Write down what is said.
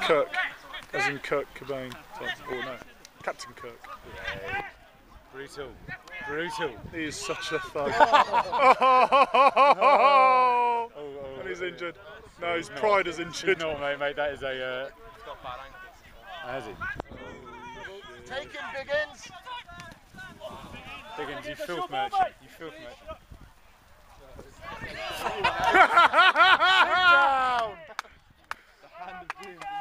Kirk, as in Kirk Cobain. So, or no, Captain Kirk. Brutal. Brutal. He is such a thug. Oh, and he's injured. No, his pride is injured. No, mate, mate, that is a. Uh, has he? Take him, Biggins. Biggins, you filth merchant. You filth merchant. on the gym.